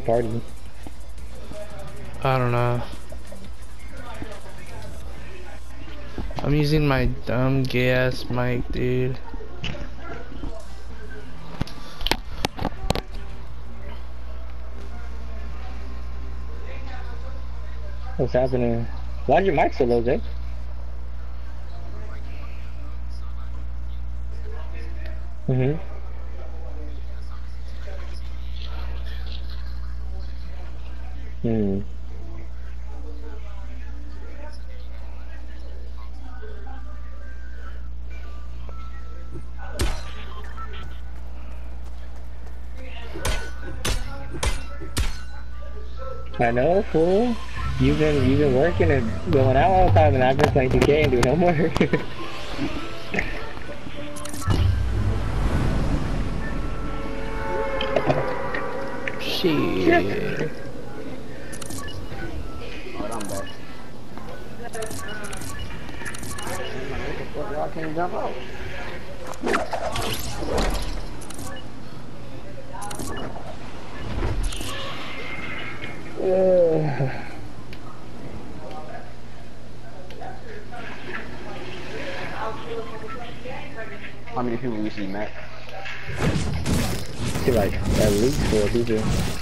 party. I don't know. I'm using my dumb gay ass mic, dude. What's happening? Why'd your mic so low, Jay? Mm-hmm. Hmm. I know, fool. You've been you've been working and going out all the time, and I've been playing 2K and doing homework. Shit. Y'all jump out. How many people we see, Matt? See, like at least four people.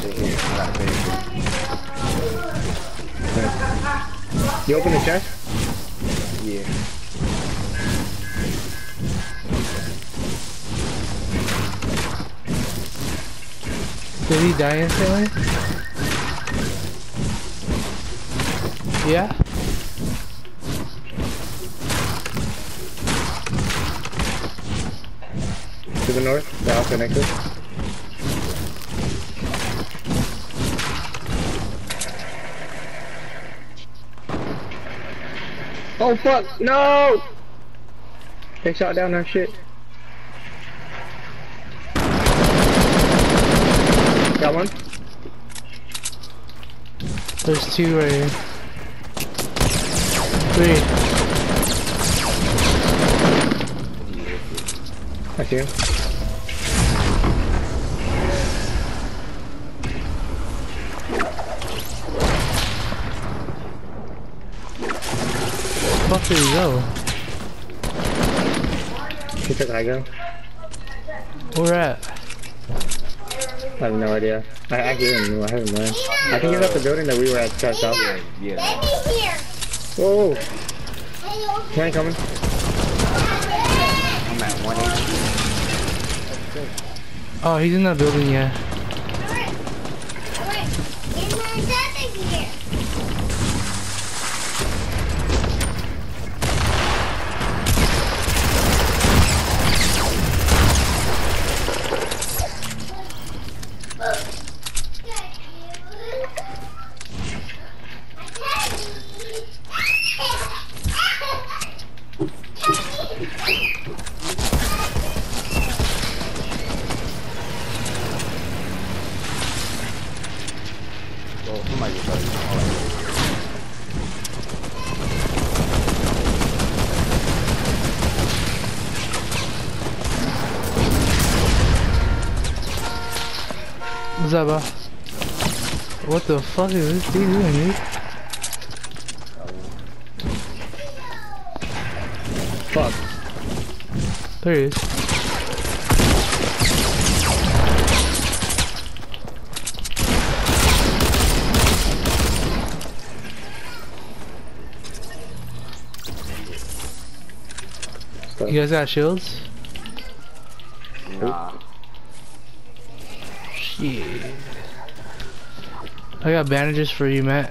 Shit here. I gotta you. Open the chest? Yeah. Did he die instantly? Yeah? To the north? The house next Oh fuck! No! They shot down our shit. Got one? There's two right here. Three. I see him. Fuck did he go? He took high. Where at? I have no idea. I, I hear him. I haven't learned. I think he's at the building that we were at Trust House. Yeah. Here. Whoa! Hello. He ain't coming. I'm at 1 Oh, he's in that building, yeah. What the fuck is this dude doing, dude? Fuck. There he is. You guys got shields? Nah. Shit. I got bandages for you, Matt.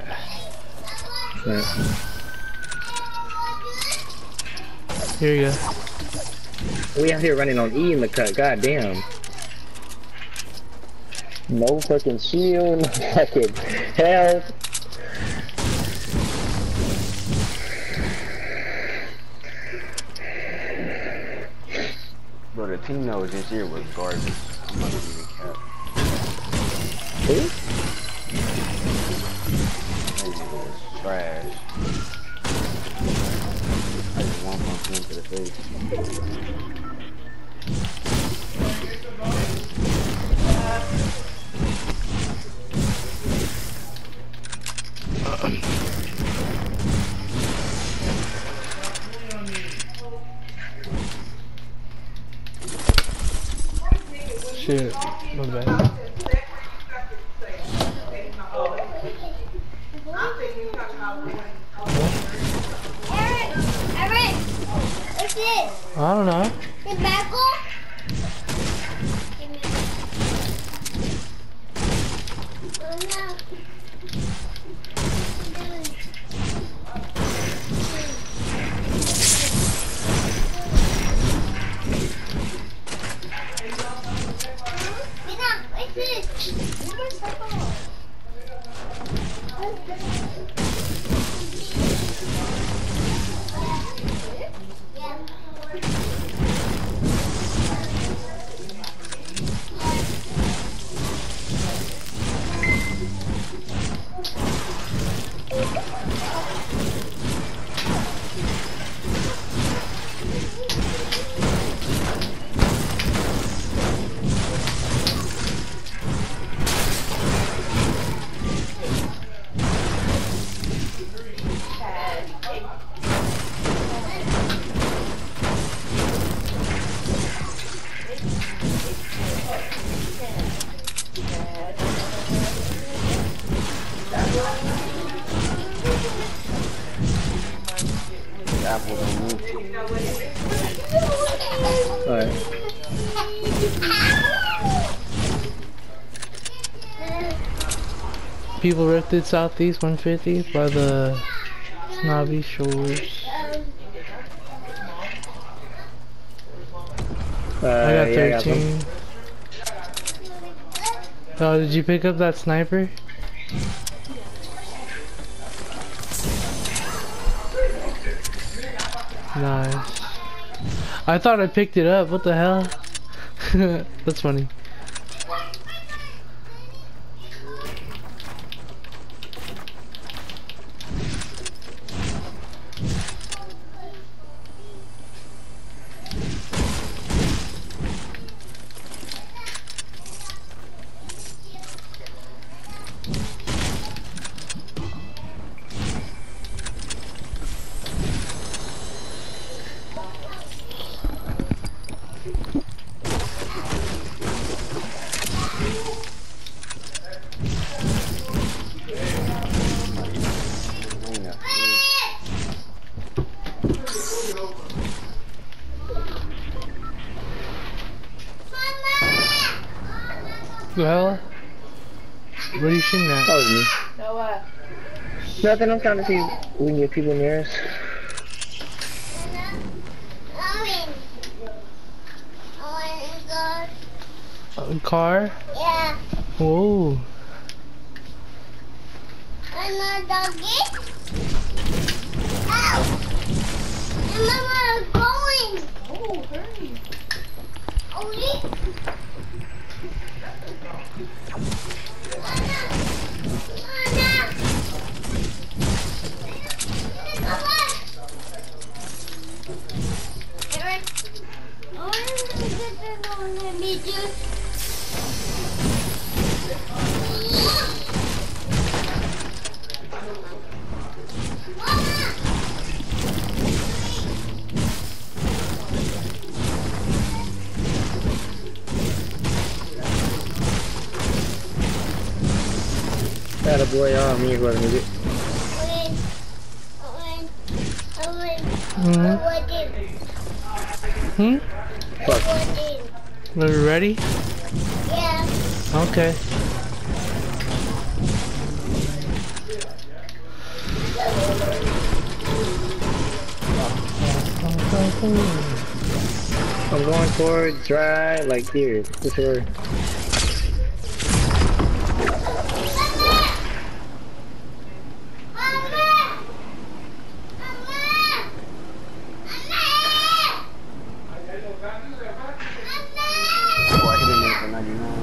Right. Here you go. We out here running on E in the cut. God damn. No fucking shield, no fucking health. Bro, the team that was this year was garbage. I'm not even cap. Who? One what's this? I don't know. Tobacco? Oh no. People ripped it southeast 150 by the Snobby Shores. Uh, I got yeah, I got 13. Oh, did you pick up that sniper? Nice. I thought I picked it up. What the hell? That's funny. Ain't a- The hell? What are you shooting at? That was me. So what? Nothing, I'm trying to see if we can get people near us. Orange. Orange God. A car? Yeah. Whoa. Another doggy. Ow. And Mama, going. Oh, hurry. Oli. Anna. Is gonna be just. That a boy on Fuck. Owen. Are we ready? Yeah. Okay. I'm going for dry, like here. This is where. Mama! Mama! Boy, I hit him in for 99.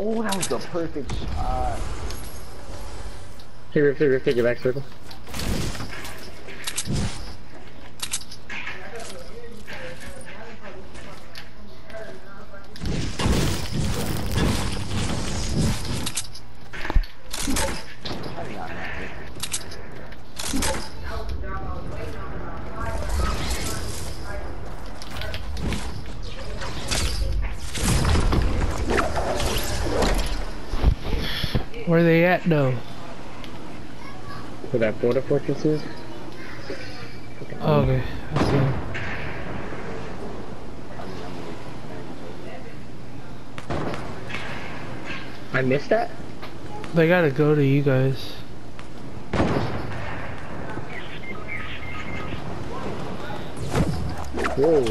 Oh, that was the perfect shot. Here, Rift, Rift, take back circle. At though? Where that border fortress is. Oh, okay. I see 'em. I mean, I'm I missed that? They gotta go to you guys. Whoa.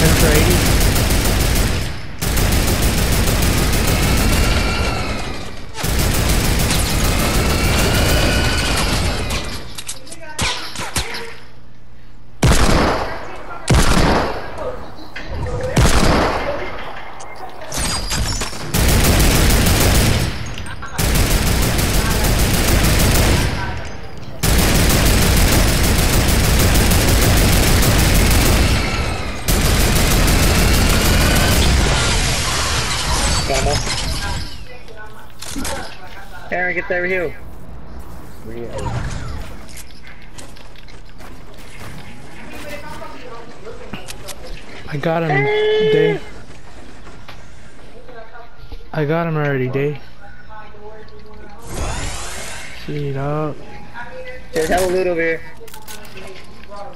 Ten for eighty. Got him up. Aaron, get there with you. I got him, Dave. I got him already, Dave. See, dog. There's hella loot over here.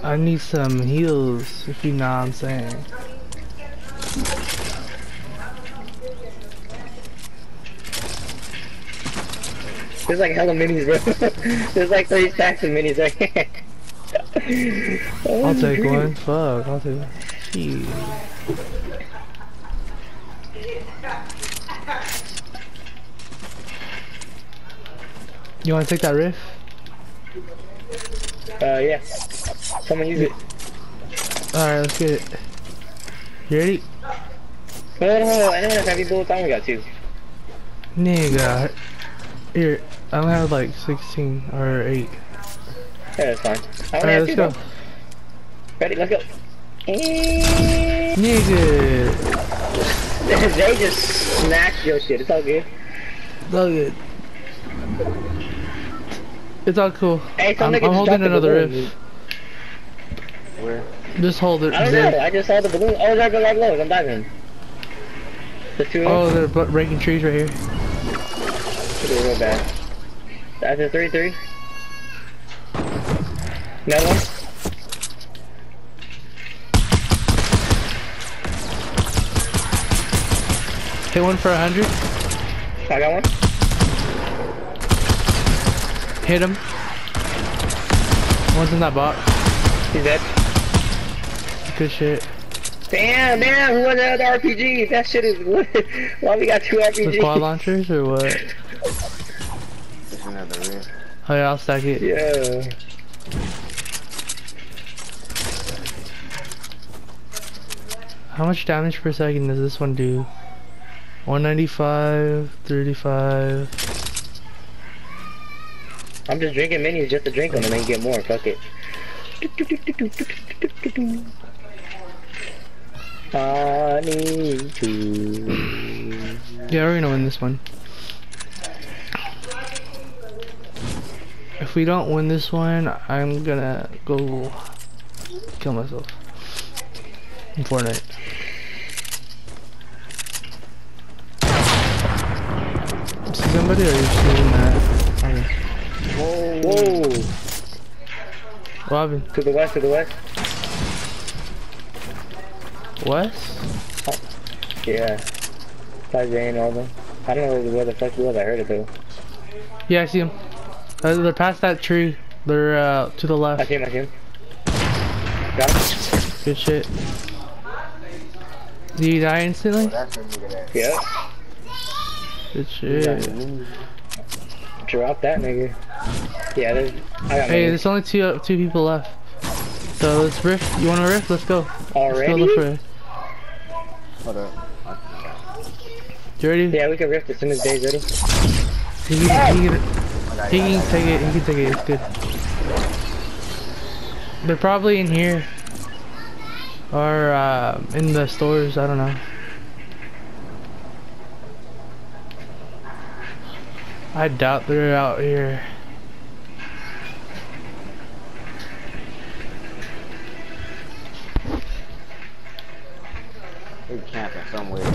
I need some heals, if you know what I'm saying. There's like hella minis, bro. There's like three stacks of minis right here. I'll take one. Fuck, I'll take one. Shit. You wanna take that rift? Uh, yeah. Someone use it. Alright, let's get it. You ready? No, no, no, I don't have heavy bullets. I only got two. Nigga. Here, I only have like 16 or 8. Yeah, that's fine. I only Alright, have let's two, go. though. Ready? Let's go. And Nigga. they just smacked your shit. It's all good. Look it. It's all cool. Hey, I'm, I'm holding another rift. Where? Just hold it. I don't know. I just saw the balloon. Oh, they're like low. I'm diving. The two. Oh, Oh. they're breaking trees right here. They're real bad. That's a three three. Another one. Hit one for a hundred. I got one. Hit him. One's in that box. He's dead. Good shit. Damn, damn. Who was the other RPG? That shit is. lit. Why we got two The RPGs? quad launchers or what? There's another rift. Oh yeah, I'll stack it. Yeah. How much damage per second does this one do? 195, 35. I'm just drinking minis just to drink them and then get more. Fuck it. I need to. Yeah, we're gonna win this one. If we don't win this one, I'm gonna go kill myself in Fortnite. See somebody or are you shooting that? Okay. Whoa. Whoa. Happened? To the west, to the west. West? Oh, yeah. Besides Jane, all them. I don't know where the fuck he was. I heard it though. Yeah, I see him. Uh, they're past that tree. They're uh, to the left. see him, I came. him. Got him. Good shit. Did you die instantly? That's where you get at. Yeah. Good shit. Drop that nigga. Yeah, there's. I got Hey, minis. there's only two uh, two people left. So let's rift. You want to rift? Let's go. Let's go Already? look for it. Hold up. You ready? Yeah, we can rift as soon as Dave's ready. He can, he can, I got he can take it. He can take it. It's good. They're probably in here. Or uh, in the stores. I don't know. I doubt they're out here. They're camping somewhere.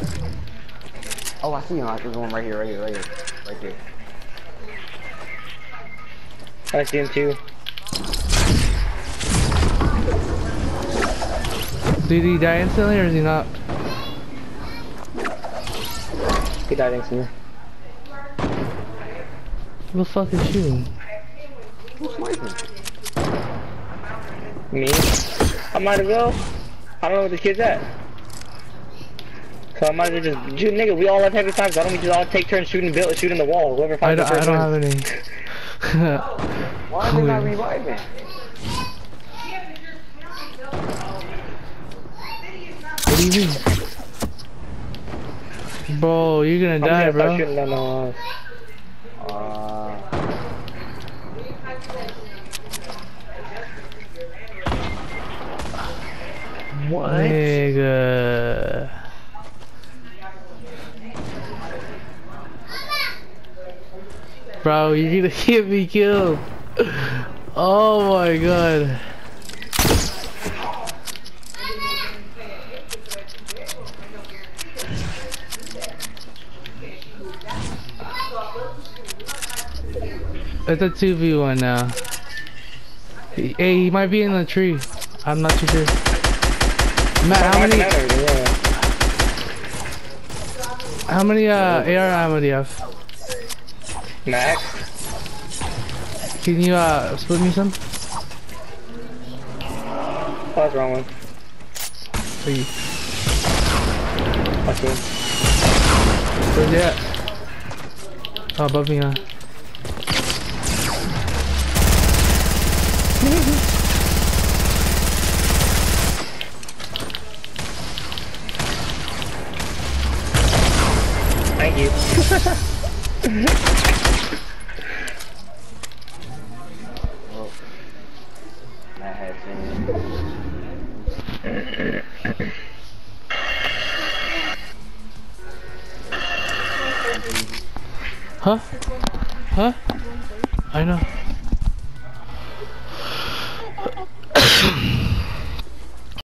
Oh, I see him. There's one right here, right here, right here. Right there. I see him too. Did he die instantly or is he not? He died instantly. Who the fuck is shooting? Who's sniping? Me? I might as well. I don't know where the kid's at. So I might as well just, dude, nigga, we all have heavy times. Why don't we just all take turns shooting the bill, shooting the wall? Whoever finds don't, the I first don't one. have any. Why they not Cool. reviving? What do you mean? Bro, you're gonna I'm die, bro. them. Uh, Uh, What? Nigga. Bro, you're gonna get me killed. Oh my god. It's a 2v1 now. Hey, he might be in the tree. I'm not too sure. Matt, how many how many uh AR ammo do you have? Max? Can you uh split me some? What's wrong one? You. I see. Where's he at? Oh, above me, huh?